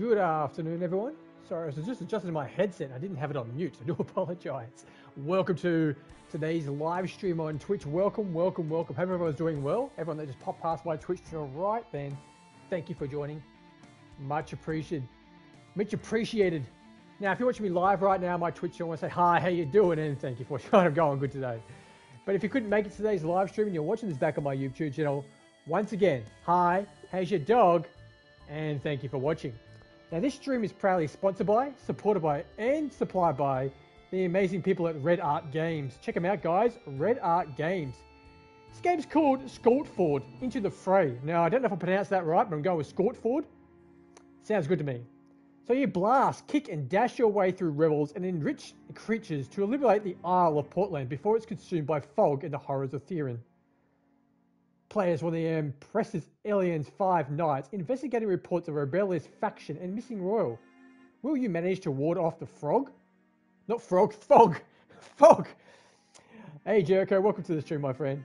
Good afternoon, everyone. Sorry, I was just adjusting my headset. I didn't have it on mute. I do apologize. Welcome to today's live stream on Twitch. Welcome, welcome, welcome. Hope everyone's doing well. Everyone that just popped past my Twitch channel right then, thank you for joining. Much appreciated. Much appreciated. Now, if you're watching me live right now, my Twitch channel, I want to say hi, how you doing, and thank you for trying to go on good today. But if you couldn't make it to today's live stream and you're watching this back on my YouTube channel, once again, hi, how's your dog? And thank you for watching. Now, this stream is proudly sponsored by, supported by, and supplied by the amazing people at Red Art Games. Check them out, guys. Red Art Games. This game's called Scortford Into the Fray. Now, I don't know if I pronounced that right, but I'm going with Scortford. Sounds good to me. So you blast, kick, and dash your way through rebels and enrich creatures to liberate the Isle of Portland before it's consumed by fog and the horrors of Theron. Players from the Empress Aliens 5 Knights investigating reports of a rebellious faction and missing royal. Will you manage to ward off the frog? Not frog, fog! Fog! Hey Jericho, welcome to the stream, my friend.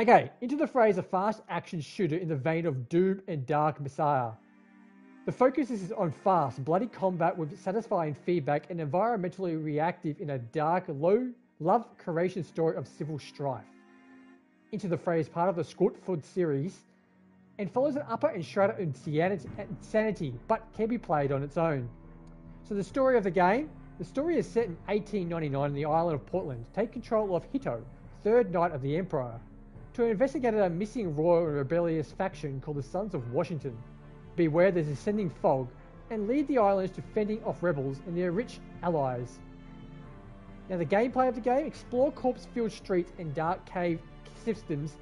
Okay, Into the is a fast action shooter in the vein of Doom and Dark Messiah. The focus is on fast, bloody combat with satisfying feedback and environmentally reactive in a dark, low love creation story of civil strife. Into the is part of the Scortford series and follows an upper and shredder insanity, but can be played on its own. So the story of the game, the story is set in 1899 in the island of Portland. Take control of Hito, third knight of the Emperor, to investigate a missing royal and rebellious faction called the Sons of Washington. Beware the descending fog, and lead the islands to fending off rebels and their rich allies. Now the gameplay of the game, explore corpse-filled streets and dark cave systems,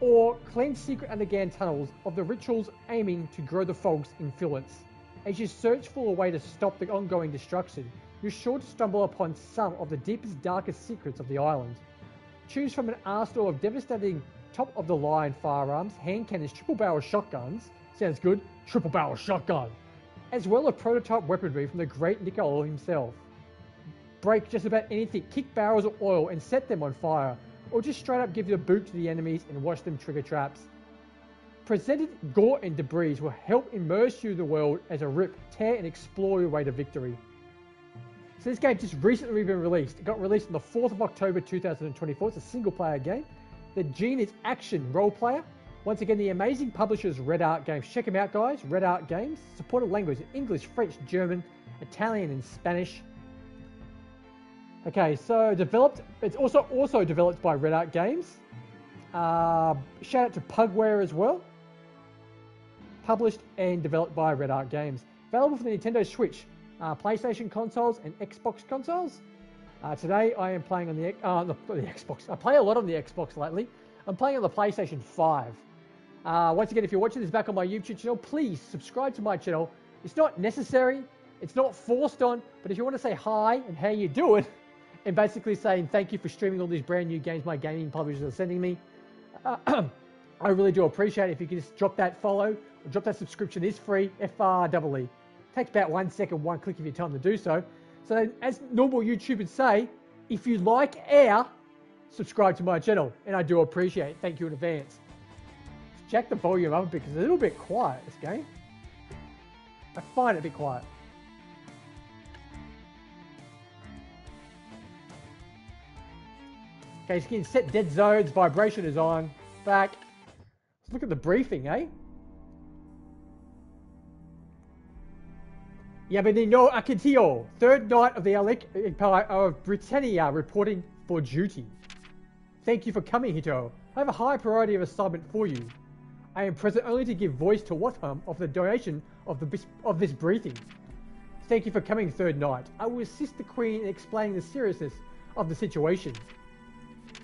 or cleanse secret underground tunnels of the rituals aiming to grow the fog's in influence. As you search for a way to stop the ongoing destruction, you're sure to stumble upon some of the deepest, darkest secrets of the island. Choose from an arsenal of devastating top-of-the-line firearms, hand cannons, triple-barrel shotguns, sounds good, triple-barrel shotgun, as well as prototype weaponry from the great Nicol himself. Break just about anything, kick barrels of oil and set them on fire, or just straight up give the boot to the enemies and watch them trigger traps. Presented gore and debris will help immerse you in the world as a rip, tear, and explore your way to victory. So this game just recently been released. It got released on the 4th of October 2024. It's a single player game. The Gene is action role player. Once again, the amazing publishers Red Art Games. Check them out, guys. Red Art Games. Supported language English, French, German, Italian, and Spanish. Okay, so developed. It's also also developed by Red Art Games. Uh, shout out to Pugware as well. Published and developed by Red Art Games. Available for the Nintendo Switch, uh, PlayStation consoles, and Xbox consoles. Uh, today I am playing on the, uh, the, the Xbox. I play a lot on the Xbox lately. I'm playing on the PlayStation 5. Uh, once again, if you're watching this back on my YouTube channel, please subscribe to my channel. It's not necessary. It's not forced on. But if you want to say hi and how you doing, and basically saying thank you for streaming all these brand new games my gaming publishers are sending me. Uh, I really do appreciate it if you could just drop that follow or drop that subscription. It's free, F-R-E-E. Takes about one second, one click of your time to do so. So as normal YouTubers say, if you like air, subscribe to my channel. And I do appreciate it. Thank you in advance. Jack the volume up because it's a little bit quiet, this game. I find it a bit quiet. Okay, skin set dead zones, vibration is on. Back. Let's look at the briefing, eh? Yabenino Akitio, third knight of the Empire of Britannia, reporting for duty. Thank you for coming, Hito. I have a high priority of assignment for you. I am present only to give voice to Watham of the donation of, the, of this briefing. Thank you for coming, Third Knight. I will assist the Queen in explaining the seriousness of the situation.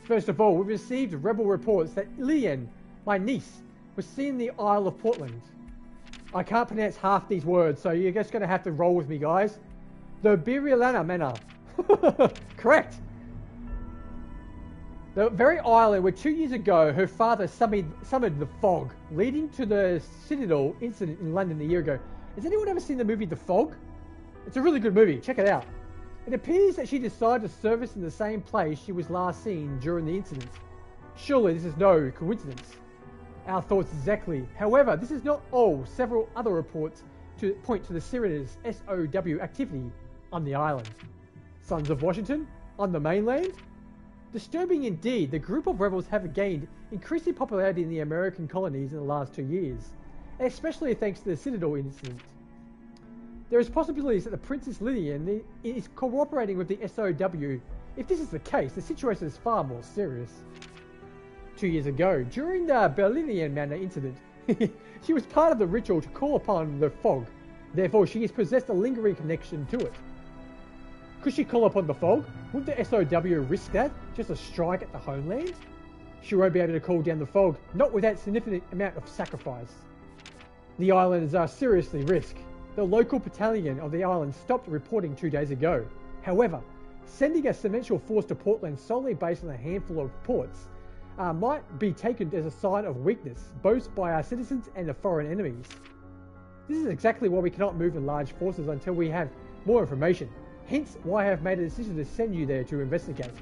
First of all, we received rebel reports that Lillian, my niece, was seen in the Isle of Portland. I can't pronounce half these words, so you're just going to have to roll with me, guys. The Birialana Manor. Correct. The very island where two years ago her father summoned, summoned the fog, leading to the Citadel incident in London a year ago. Has anyone ever seen the movie The Fog? It's a really good movie. Check it out. It appears that she decided to service in the same place she was last seen during the incident. Surely this is no coincidence. our thoughts exactly. However, this is not all. Several other reports to point to the serious SOW activity on the island. Sons of Washington on the mainland. Disturbing indeed, the group of rebels have gained increasing popularity in the American colonies in the last two years, especially thanks to the Citadel incident. There is possibilities that the Princess Lillian is cooperating with the SOW. If this is the case, the situation is far more serious. Two years ago, during the Berlinian Manor incident, she was part of the ritual to call upon the fog. Therefore, she has possessed a lingering connection to it. Could she call upon the fog? Would the SOW risk that? Just a strike at the homeland? She won't be able to call down the fog, not without significant amount of sacrifice. The islanders are seriously risk. The local battalion of the island stopped reporting two days ago. However, sending a sequential force to Portland solely based on a handful of reports uh, might be taken as a sign of weakness, both by our citizens and the foreign enemies. This is exactly why we cannot move in large forces until we have more information. Hence why I have made a decision to send you there to investigate.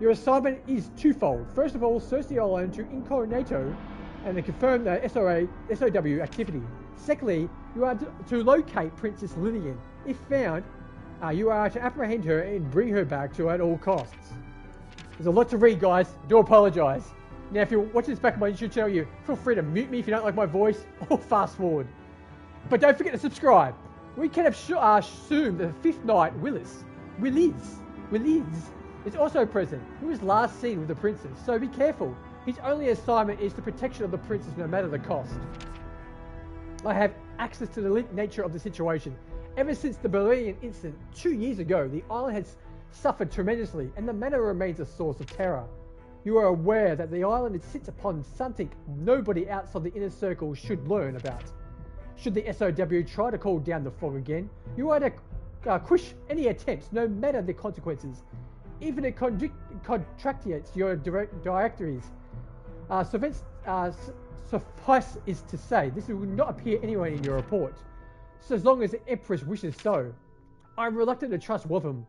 Your assignment is twofold. First of all, search the island to incognito and confirm the SOA, SOW activity. Secondly, you are to, locate Princess Lillian. If found, uh, you are to apprehend her and bring her back to her at all costs. There's a lot to read, guys. I do apologise. Now, if you're watching this back on my YouTube channel, you feel free to mute me if you don't like my voice or fast forward. But don't forget to subscribe. We can uh, assume that the fifth knight, Willis, Willis, Willis, is also present, He was last seen with the princess. So be careful. His only assignment is the protection of the princess no matter the cost. I have access to the nature of the situation. Ever since the Berlin incident two years ago, the island has suffered tremendously, and the manor remains a source of terror. You are aware that the island sits upon something nobody outside the inner circle should learn about. Should the SOW try to call down the fog again, you are to uh, crush any attempts, no matter the consequences. Even it contractates your directories. Uh, suffice, uh, suffice is to say, this will not appear anywhere in your report, so as long as the Empress wishes so. I'm reluctant to trust Witham,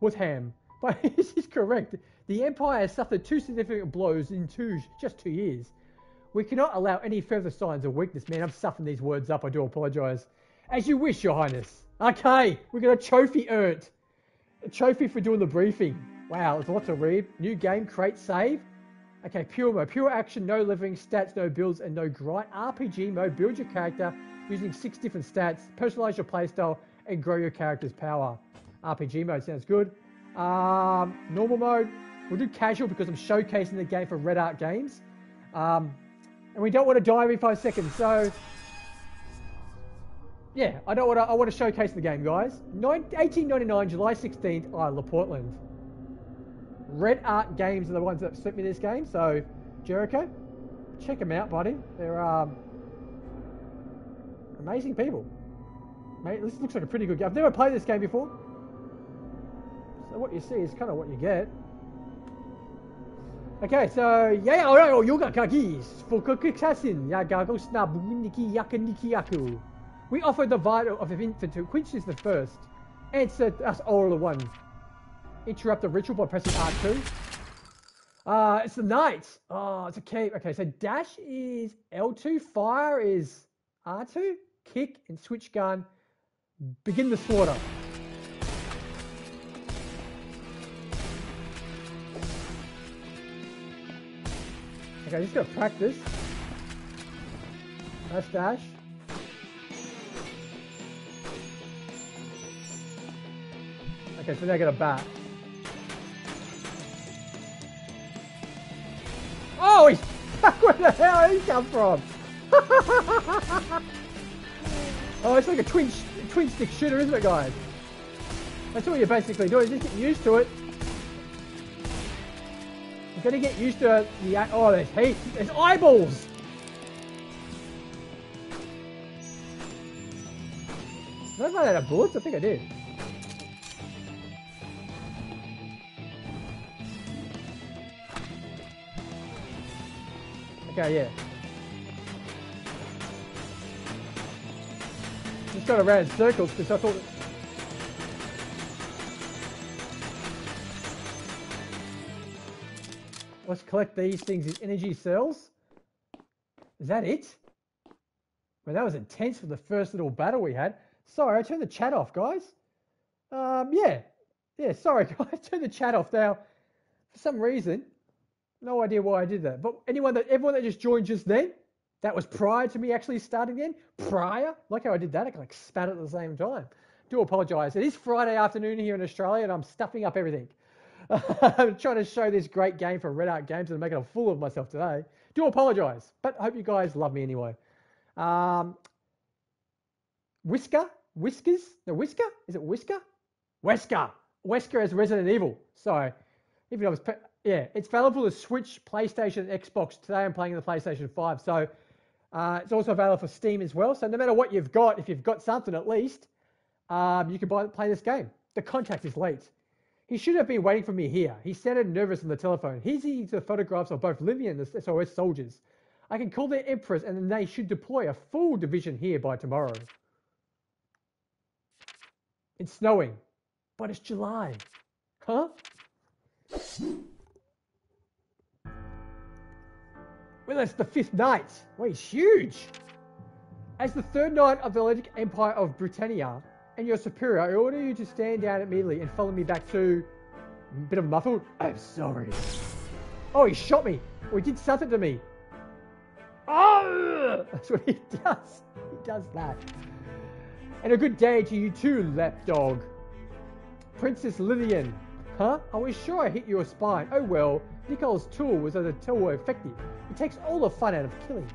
Witham, but is correct. The Empire has suffered two significant blows in two, just two years. We cannot allow any further signs of weakness. Man, I'm stuffing these words up. I do apologise. As you wish, Your Highness. Okay, we got a trophy earned. A trophy for doing the briefing. Wow, there's a lot to read. New game, create, save. Okay, pure mode. Pure action, no living, stats, no builds, and no grind. RPG mode, build your character using six different stats, personalize your playstyle, and grow your character's power. RPG mode sounds good. Um, normal mode, we'll do casual because I'm showcasing the game for Red Art Games. Um, and we don't want to die every five seconds. So, yeah, I don't want to. I want to showcase the game, guys. 1899, July 16th, Isle of Portland. Red Art Games are the ones that sent me this game. So, Jericho, check them out, buddy. They're um, amazing people. Mate, this looks like a pretty good game. I've never played this game before. So what you see is kind of what you get. Okay, so yeah, alright, oh yoga kagis for kukasin yagago snabu niki yakaniki yaku. We offer the vital of the infant to quench is the first. Answer us all the one. Interrupt the ritual by pressing R2. Uh, it's the knights. Oh, it's a cave. Okay, so dash is L2, fire is R2, kick and switch gun. Begin the slaughter. Okay, just gotta practice. Dash dash. Okay, so now I get a bat. Oh, he's where the hell he come from? oh, it's like a twin twin stick shooter, isn't it, guys? That's what you're basically doing. Just get used to it. I'm gonna get used to the. Oh, there's heat. There's eyeballs. Did I run out of bullets? I think I did. Okay, yeah. Just got around in circles because I thought Let's collect these things as energy cells. Is that it? Well, that was intense for the first little battle we had. Sorry, I turned the chat off, guys. Um, yeah, yeah. Sorry, guys, turned the chat off now. For some reason, no idea why I did that. But anyone that, everyone that just joined just then, that was prior to me actually starting then. Prior, like how I did that, I like spat at the same time. Do apologise. It is Friday afternoon here in Australia, and I'm stuffing up everything. I'm trying to show this great game for Red Art Games and making a fool of myself today. Do apologise, but I hope you guys love me anyway. Um, Whisker? Whiskers? No, Whisker? Is it Whisker? Wesker. Wesker as Resident Evil. So, even though it's, yeah, it's available the Switch, PlayStation, Xbox. Today I'm playing the PlayStation 5. So, uh, it's also available for Steam as well. So, no matter what you've got, if you've got something at least, um, you can buy, play this game. The contract is late. He should have been waiting for me here. He sounded nervous on the telephone. Here's the photographs of both Livy and the SOS soldiers. I can call the Empress and they should deploy a full division here by tomorrow. It's snowing, but it's July. Huh? Well, that's the fifth knight. Well, he's huge. As the third knight of the Atlantic Empire of Britannia and your superior, I order you to stand down immediately and follow me back to... A bit of muffled. I'm sorry. Oh, he shot me. Or he did something to me. Oh! That's what he does. He does that. And a good day to you too, lapdog. Princess Lillian. Huh? I was sure I hit your spine. Oh well, Nicole's tool was as a tool effective. It takes all the fun out of killing.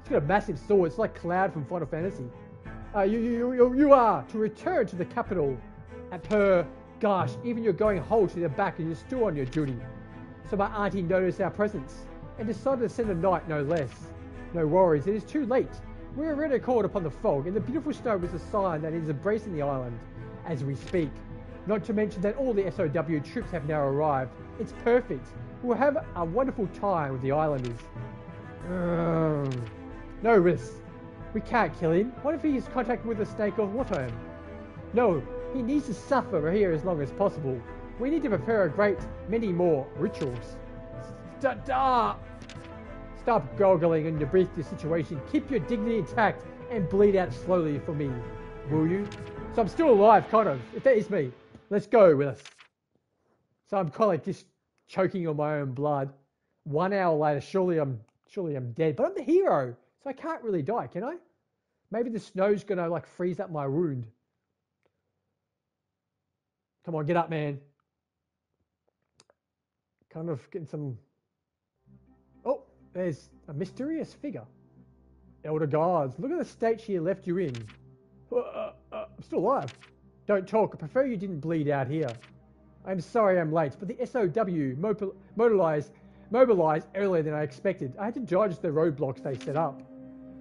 It's got a massive sword. It's like Cloud from Final Fantasy. Uh, you, you, you, you are to return to the capital at per. Gosh, even you're going whole to the back and you're still on your duty. So my auntie noticed our presence and decided to send a knight no less. No worries, it is too late. We are already called upon the fog, and the beautiful snow is a sign that it is embracing the island as we speak. Not to mention that all the SOW troops have now arrived. It's perfect. We'll have a wonderful time with the islanders. no risk. We can't kill him. What if he is contacted with a snake or Waterm? No, he needs to suffer here as long as possible. We need to prepare a great many more rituals. Da-da! Stop goggling and debrief the situation. Keep your dignity intact and bleed out slowly for me, will you? So I'm still alive, kind of. If that is me, let's go with us. So I'm kind of like just choking on my own blood. One hour later, surely I'm surely I'm dead. But I'm the hero, so I can't really die, can I? Maybe the snow's gonna like freeze up my wound. Come on, get up, man. Kind of getting some Oh, there's a mysterious figure. Elder gods, look at the state she left you in. Uh, uh, uh, I'm still alive. Don't talk. I prefer you didn't bleed out here. I'm sorry I'm late, but the SOW mobilized, mobilized earlier than I expected. I had to dodge the roadblocks they set up.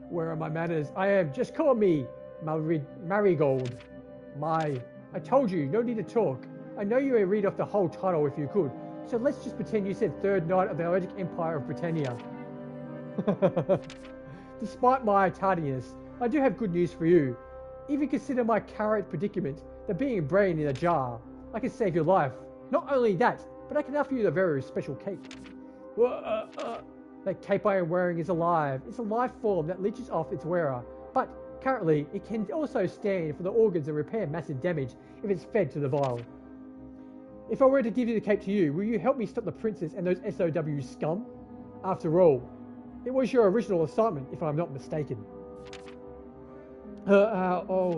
Where are my manners? I am. Just call me Mar- Marigold. My. I told you, no need to talk. I know you may read off the whole title if you could, so let's just pretend you said Third Knight of the Atlantic Empire of Britannia. Despite my tardiness, I do have good news for you. Even consider my current predicament that being a brain in a jar, I can save your life. Not only that, but I can offer you a very special cape. Uh, uh, that cape I am wearing is alive. It's a life form that leeches off its wearer, but currently it can also stand for the organs and repair massive damage if it's fed to the vial. If I were to give you the cape to you, will you help me stop the princess and those SOW scum? After all, it was your original assignment, if I'm not mistaken. Uh, oh,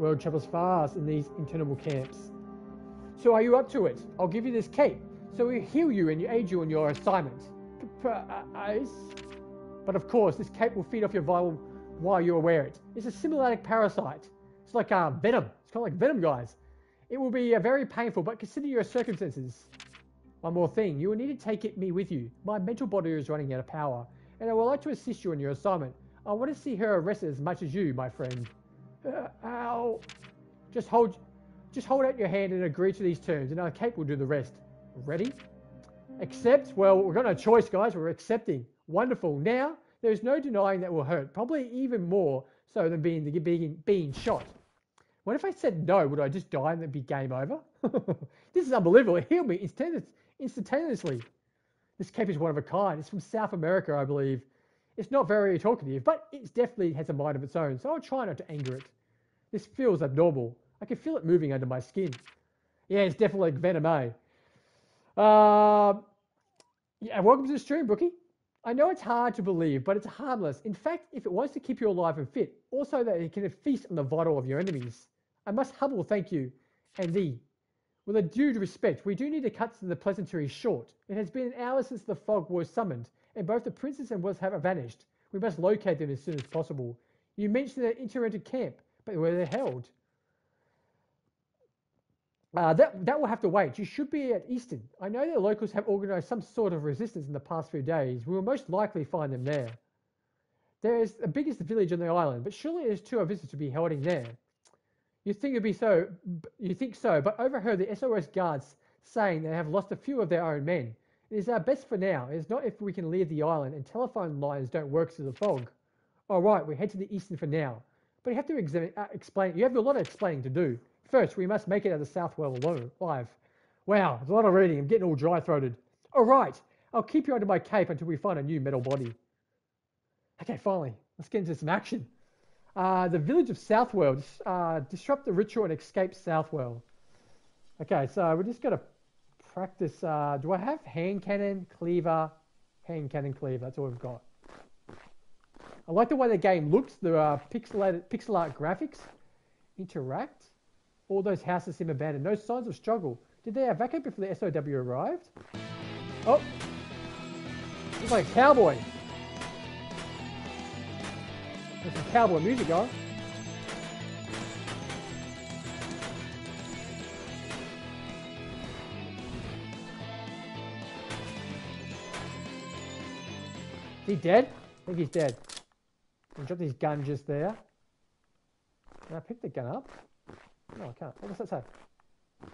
world travels fast in these interminable camps. So are you up to it? I'll give you this cape, so we heal you and aid you in your assignment. But of course, this cape will feed off your vital while you wear it. It's a symbiotic parasite. It's like uh, venom. It's kind of like venom, guys. It will be uh, very painful, but consider your circumstances. One more thing, you will need to take it, me with you. My mental body is running out of power, and I would like to assist you in your assignment. I want to see her arrested as much as you, my friend. Uh, ow. Just hold, just hold out your hand and agree to these terms, and our cape will do the rest. Ready? Accept? Well, we've got no choice, guys. We're accepting. Wonderful. Now, there's no denying that will hurt. Probably even more so than being, being, being shot. What if I said no? Would I just die and then be game over? this is unbelievable. It healed me instantaneously. This cape is one of a kind. It's from South America, I believe. It's not very talkative, but it definitely has a mind of its own, so I'll try not to anger it. This feels abnormal. I can feel it moving under my skin. Yeah, it's definitely venom, eh? Uh, yeah, welcome to the stream, Brookie. I know it's hard to believe, but it's harmless. In fact, if it wants to keep you alive and fit, also that it can feast on the vital of your enemies. I must humble thank you, and thee. With a due respect, we do need to cut the pleasantries short. It has been an hour since the fog was summoned, and both the princess and was have vanished. We must locate them as soon as possible. You mentioned an interrented camp, but where they're held. Uh, that, that will have to wait. You should be at Easton. I know that locals have organised some sort of resistance in the past few days. We will most likely find them there. There is the biggest village on the island, but surely there's two visitors to be holding there. You think it'd be so? You think so? But overheard the SOS guards saying they have lost a few of their own men. Is our best for now. It is not if we can leave the island and telephone lines don't work through the fog. All right, we head to the eastern for now. But you have to examine, uh, explain. You have a lot of explaining to do. First, we must make it out of Southwell alone, live. Wow, there's a lot of reading. I'm getting all dry throated. All right, I'll keep you under my cape until we find a new metal body. Okay, finally, let's get into some action. Uh, the village of Southwell, uh, disrupt the ritual and escape Southwell. Okay, so we're just going to practice. Uh, do I have hand cannon, cleaver, hand cannon, cleaver? That's all we've got. I like the way the game looks, the uh, pixelated, pixel art graphics. Interact. All those houses seem abandoned. No signs of struggle. Did they evacuate before the SOW arrived? Oh! Looks like a cowboy. There's some cowboy music on. He dead? I think he's dead. He dropped his gun just there. Can I pick the gun up? No, I can't. What does that say?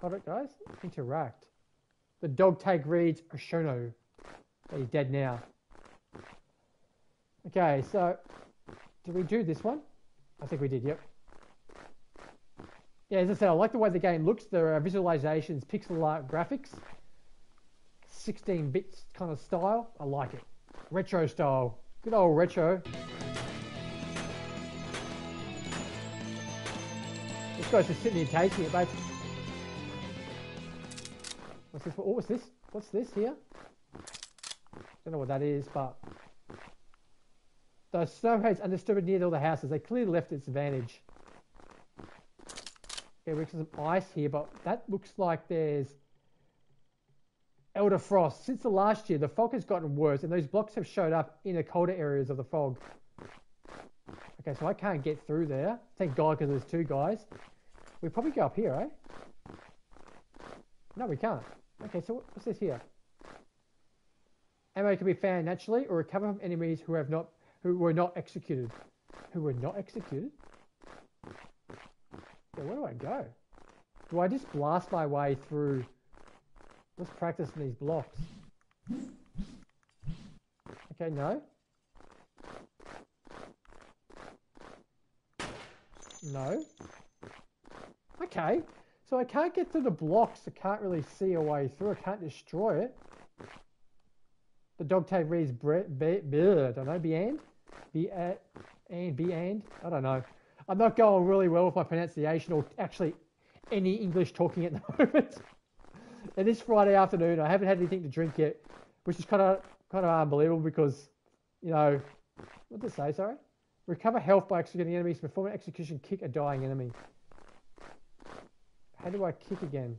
Hold it, guys. Interact. The dog tag reads Oshono. He's dead now. Okay, so did we do this one? I think we did, yep. Yeah, as I said, I like the way the game looks. The uh, visualizations, pixel art graphics, 16 bits kind of style. I like it. Retro style. Good old retro. This guy's just sitting here tasting it, mate. What's this? Oh, what was this? What's this here? Don't know what that is, but the snowheads undisturbed near all the houses. They clearly left its advantage. Okay, we have got some ice here, but that looks like there's Elder Frost. Since the last year, the fog has gotten worse, and those blocks have showed up in the colder areas of the fog. Okay, so I can't get through there. Thank God, because there's two guys. We probably go up here, eh? No, we can't. Okay, so what's this here? Ammo can be found naturally or recover from enemies who have not who were not executed. Who were not executed? Yeah, where do I go? Do I just blast my way through? Let's practice these blocks. Okay, no. No. Okay. So I can't get to the blocks. I can't really see a way through. I can't destroy it. The dog tag reads bre- be, be, I don't know, beyond? Be at and be and I don't know. I'm not going really well with my pronunciation or actually any English talking at the moment. And this Friday afternoon, I haven't had anything to drink yet, which is kind of kind of unbelievable because, you know, what did it say? Sorry, recover health by executing enemies. Perform an execution kick a dying enemy. How do I kick again?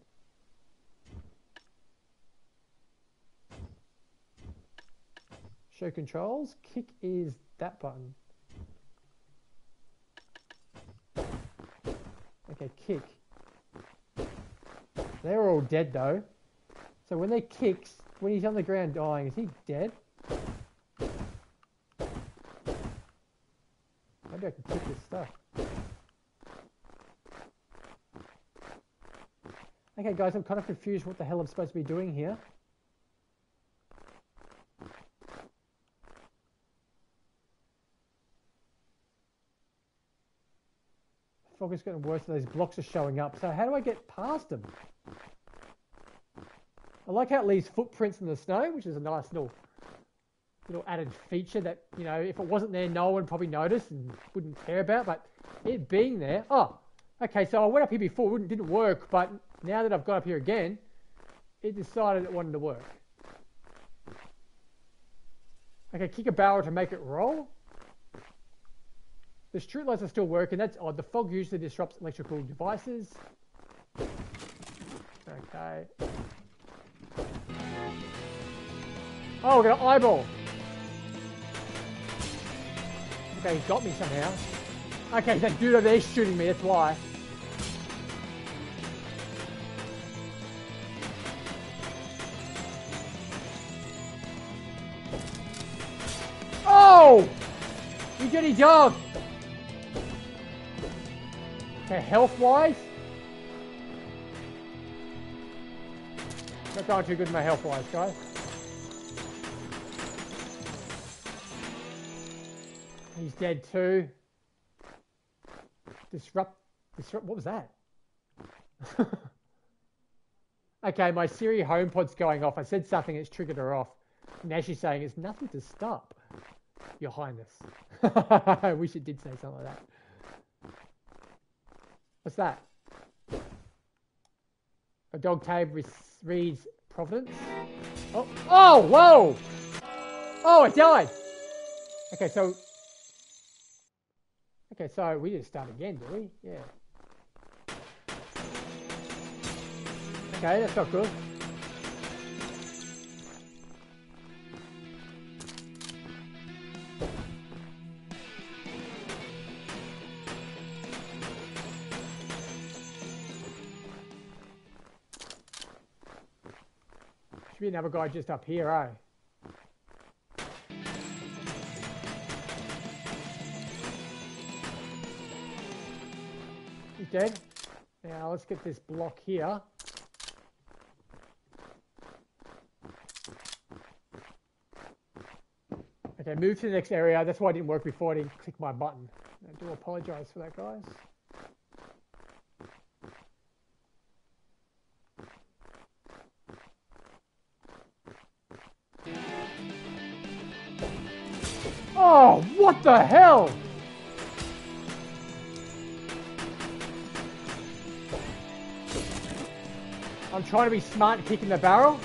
Show controls. Kick is that button. Okay, kick. They're all dead though. So when they kicks, when he's on the ground dying, is he dead? Maybe I can kick this stuff. Okay guys, I'm kind of confused what the hell I'm supposed to be doing here. Fog is getting worse these blocks are showing up. So how do I get past them? I like how it leaves footprints in the snow, which is a nice little little added feature that, you know, if it wasn't there, no one probably notice and wouldn't care about. But it being there, oh, okay, so I went up here before, it didn't work, but now that I've got up here again, it decided it wanted to work. Okay, kick a barrel to make it roll. The street lights are still working. That's odd. The fog usually disrupts electrical devices. Okay. Oh, we got an eyeball. Okay, he's got me somehow. Okay, that dude over there is shooting me, that's why. Oh! You dirty dog! Okay, health-wise? Not going too good in my health-wise, guys. He's dead too. Disrupt, disrupt, what was that? okay, my Siri HomePod's going off. I said something, it's triggered her off. Now she's saying it's nothing to stop. Your Highness. I wish it did say something like that. What's that? A dog tag reads Providence. Oh, oh, whoa! Oh, it died! Okay, so... Okay, so we just start again, do we? Yeah. Okay, that's not good. Be another guy just up here, eh? He's dead. Now let's get this block here. Okay, move to the next area. That's why it didn't work before. I didn't click my button. I do apologize for that, guys. What the hell? I'm trying to be smart kicking the barrel,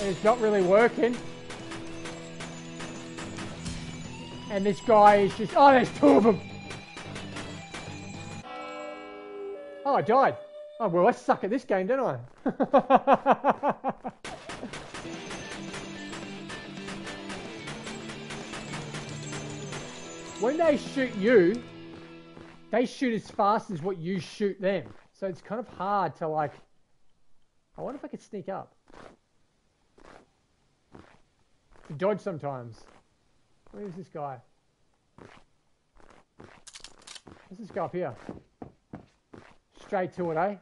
and it's not really working. And this guy is just, oh, there's two of them. Oh, I died. Oh, well, I suck at this game, don't I? when they shoot you, they shoot as fast as what you shoot them. So it's kind of hard to like. I wonder if I could sneak up. To dodge sometimes. Where is this guy? What's this guy up here? Straight to it, eh?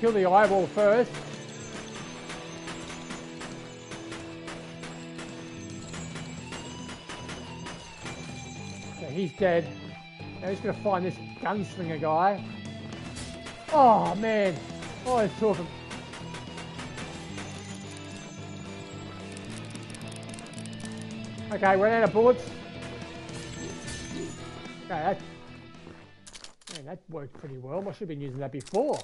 Kill the eyeball first. He's dead. Now he's to find this gunslinger guy. Oh, man. Oh, there's two of them. Okay, we're out of bullets. Okay, that, man, that worked pretty well. I should have been using that before.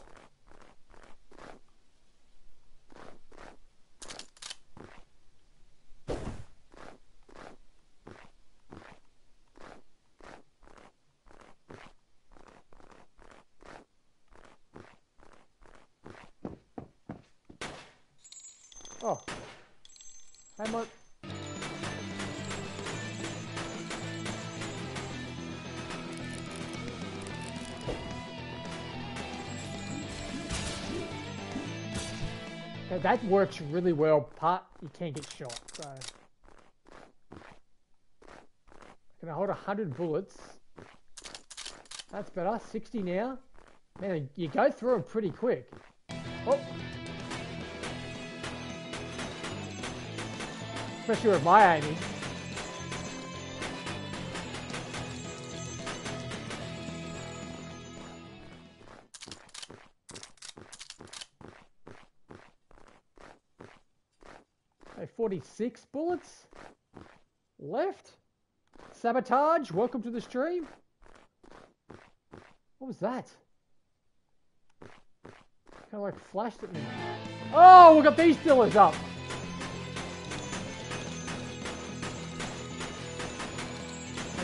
That works really well. Part you can't get shot, so can I hold hundred bullets? That's better. Sixty now. Man, you go through them pretty quick. Oh. Especially with my aiming. 46 bullets left. Sabotage, welcome to the stream. What was that? Kind of like flashed at me. Oh, we got these fillers up.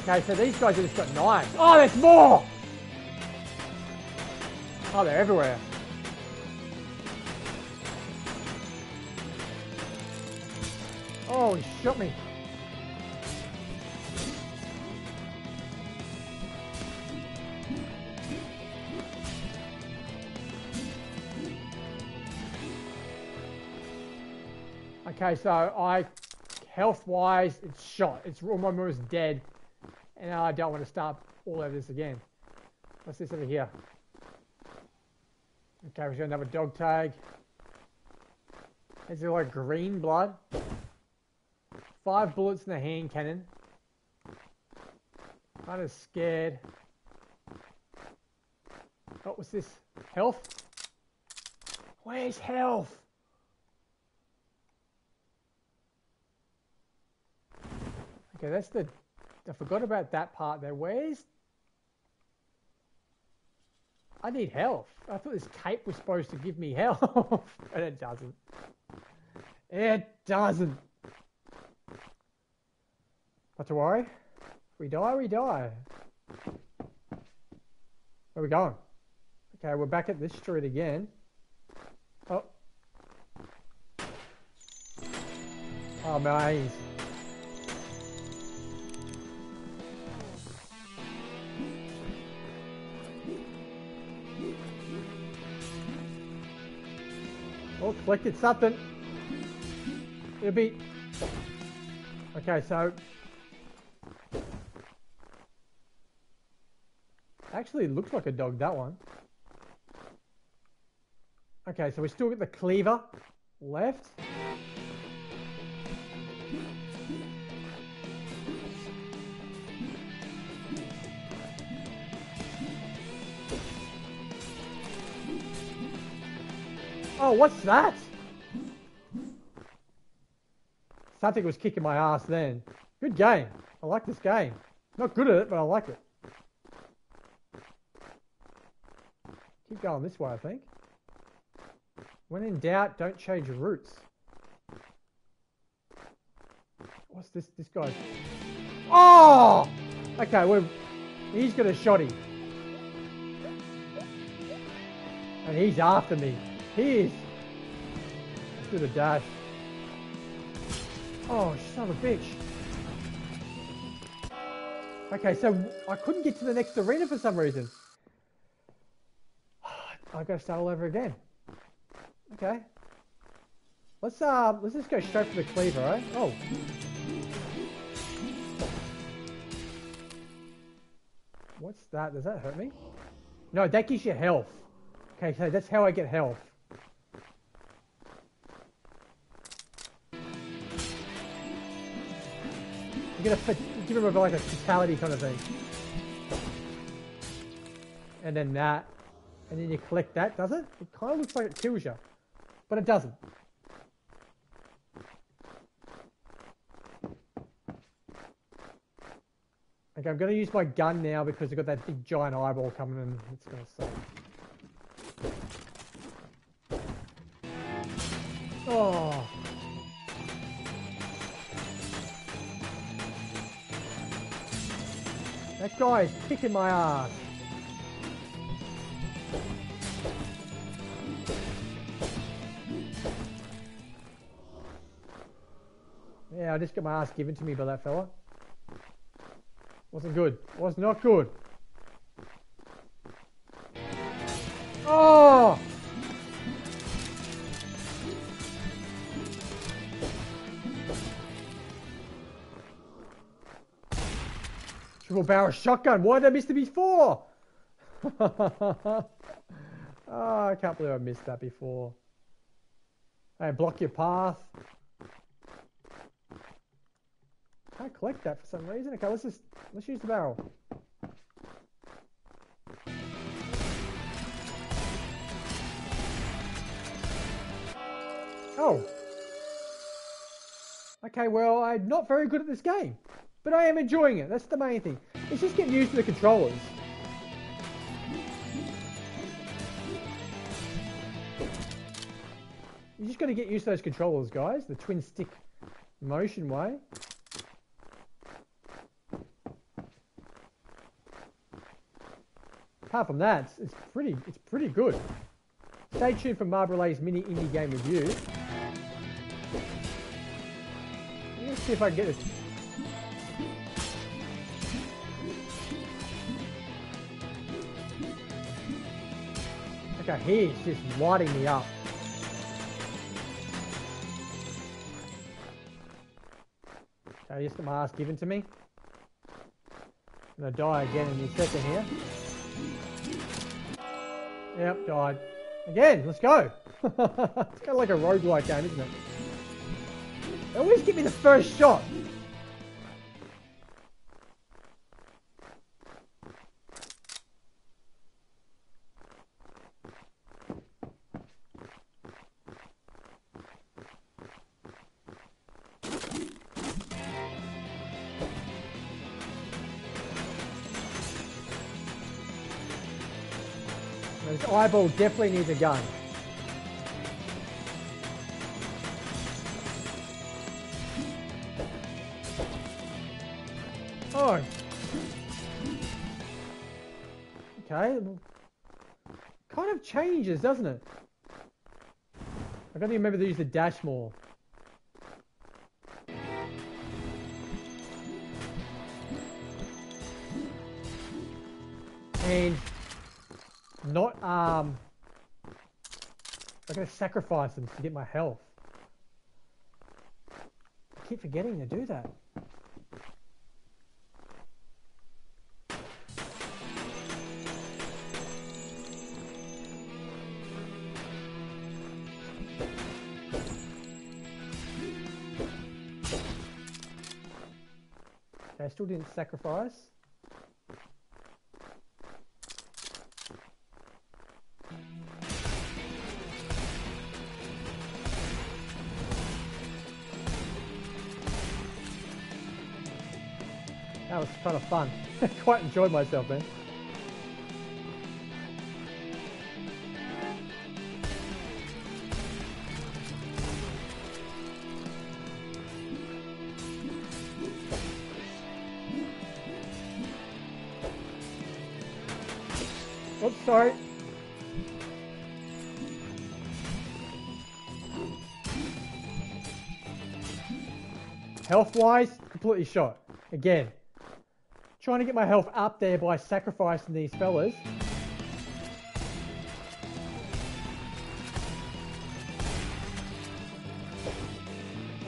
Okay, so these guys have just got knives. Oh, there's more! Oh, they're everywhere. Oh, he shot me. Okay, so I, health-wise, it's shot. It's almost dead. And I don't want to start all over this again. What's this over here? Okay, we've got another dog tag. Is there like green blood? Five bullets in the hand cannon. Kind of scared. What was this? Health? Where's health? Okay, that's the... I forgot about that part there. Where's... I need health. I thought this cape was supposed to give me health. and it doesn't. It doesn't. Not to worry. We die, we die. Where are we going? Okay, we're back at this street again. Oh. Oh, my Oh, collected something. It'll be... Okay, so... Actually, looks like a dog, that one. Okay, so we still got the cleaver left. Oh, what's that? Something was kicking my ass then. Good game. I like this game. Not good at it, but I like it. Keep going this way, I think. When in doubt, don't change your routes. What's this? This guy. Oh! Okay, well, he's got a shotty. And he's after me. He is. Do the dash. Oh, son of a bitch. Okay, so I couldn't get to the next arena for some reason. I gotta start all over again. Okay. Let's uh let's just go straight for the cleaver, right? Oh. What's that? Does that hurt me? No, that gives you health. Okay, so that's how I get health. You get a give him like a fatality kind of thing. And then that. And then you collect that, does it? It kind of looks like it kills you. But it doesn't. Okay, I'm going to use my gun now because I've got that big giant eyeball coming in. It's going to suck. Oh. That guy is kicking my ass. I just got my ass given to me by that fella. Wasn't good. Was not good. Oh! Triple barrel shotgun. Why did I miss it before? oh, I can't believe I missed that before. Hey, block your path. Collect that for some reason. Okay, let's just let's use the barrel. Oh. Okay, well, I'm not very good at this game, but I am enjoying it. That's the main thing. It's just getting used to the controllers. You just got to get used to those controllers, guys. The twin stick motion way. Apart from that, it's pretty, it's pretty good. Stay tuned for Marbrolay's mini indie game review. Let's see if I can get this. Okay, he's just lighting me up. Okay, just get my ass given to me. I'm gonna die again in a second here. Yep, died. Again, let's go. it's kind of like a roguelike game, isn't it? Always give me the first shot. This definitely needs a gun. Oh. Okay. Kind of changes, doesn't it? I gotta remember to use the dash more. And not um I gotta sacrifice them to get my health. I keep forgetting to do that. I still didn't sacrifice. Kind of fun. Quite enjoyed myself, man. Oops, sorry. Health wise, completely shot. Again, trying to get my health up there by sacrificing these fellas.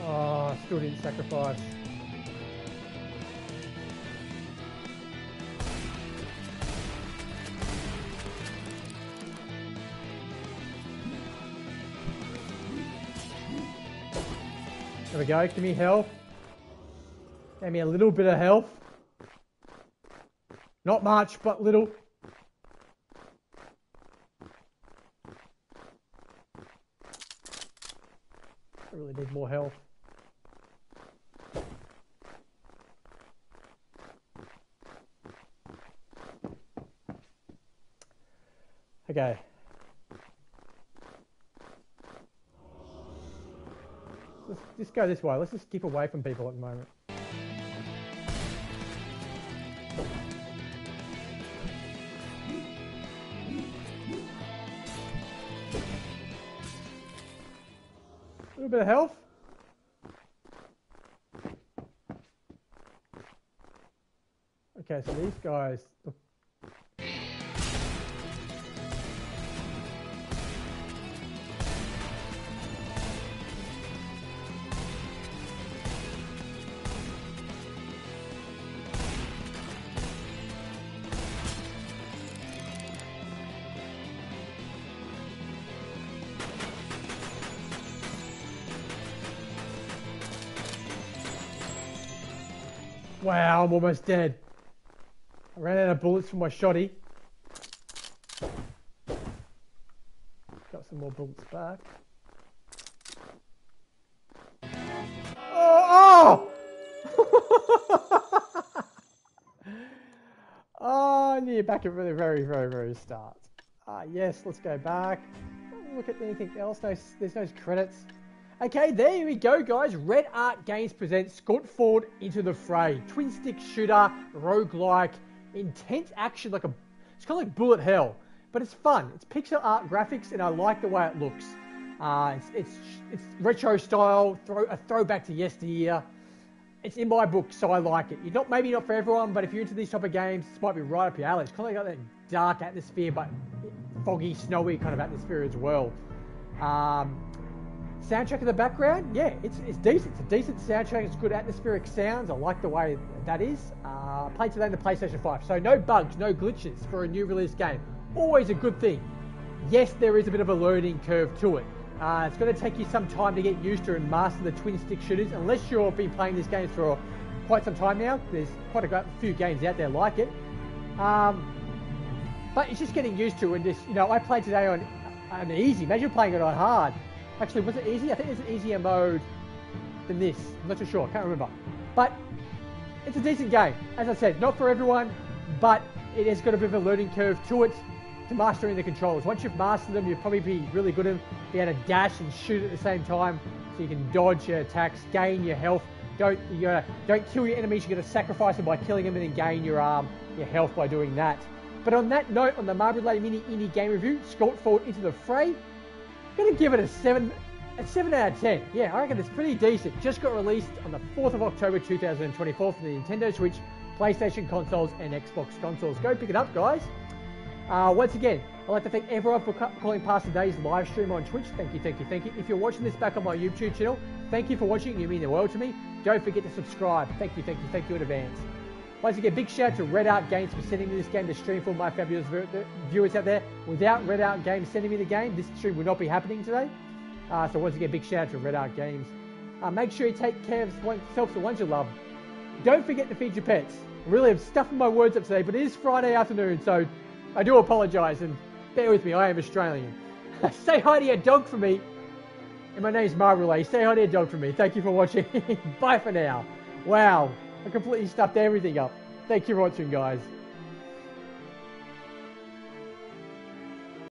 Oh, still didn't sacrifice. There we go, give me health. Gave me a little bit of health. Not much, but little. I really need more health. Okay. Let's just go this way. Let's just keep away from people at the moment. A little bit of health. Okay, so these guys. Look. Wow, I'm almost dead. I ran out of bullets for my shoddy. Got some more bullets back. Oh! Oh! oh, back at the very, very, very start. Ah, yes, let's go back. Look at anything else. No, there's no credits. Okay, there we go, guys. Red Art Games presents Skautfold into the fray. Twin stick shooter, roguelike, intense action like a. It's kind of like Bullet Hell, but it's fun. It's pixel art graphics, and I like the way it looks. Uh, it's, it's, it's retro style, throw, a throwback to yesteryear. It's in my book, so I like it. You're not maybe not for everyone, but if you're into these type of games, this might be right up your alley. It's kind of got that dark atmosphere, but foggy, snowy kind of atmosphere as well. Um, soundtrack in the background, yeah, it's, it's decent. It's a decent soundtrack. It's good atmospheric sounds. I like the way that is. Uh, played today in the PlayStation 5, so no bugs, no glitches for a new release game. Always a good thing. Yes, there is a bit of a learning curve to it. Uh, it's going to take you some time to get used to and master the twin stick shooters, unless you've been playing this game for quite some time now. There's quite a few games out there like it. Um, but it's just getting used to and just, you know, I played today on, on easy. Imagine playing it on hard. Actually, was it easy? I think there's an easier mode than this. I'm not too sure. I can't remember. But it's a decent game. As I said, not for everyone, but it has got a bit of a learning curve to it to mastering the controls. Once you've mastered them, you'll probably be really good at. Be able to dash and shoot at the same time, so you can dodge your attacks, gain your health. Don't you gotta, don't kill your enemies. You got to sacrifice them by killing them, and then gain your um your health by doing that. But on that note, on the Marbrolay Mini Indie Game Review, Skautfold into the fray. To give it a 7, a 7 out of 10. Yeah, I reckon it's pretty decent. Just got released on the 4th of October 2024 for the Nintendo Switch, PlayStation consoles, and Xbox consoles. Go pick it up, guys. Uh, once again, I'd like to thank everyone for calling past today's live stream on Twitch. Thank you, thank you, thank you. If you're watching this back on my YouTube channel, thank you for watching. You mean the world to me. Don't forget to subscribe. Thank you, thank you, thank you in advance. Once again, big shout out to Red Art Games for sending me this game to stream for my fabulous viewers out there. Without Red Art Games sending me the game, this stream would not be happening today. Uh, so once again, big shout out to Red Art Games. Uh, make sure you take care of yourself, the ones you love. Don't forget to feed your pets. Really, I really am stuffing my words up today, but it is Friday afternoon, so I do apologise and bear with me, I am Australian. Say hi to your dog for me. And my name's Marley. Say hi to your dog for me. Thank you for watching. Bye for now. Wow. I completely stuffed everything up. Thank you for watching, guys.